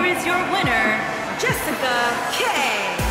Here is your winner, Jessica K.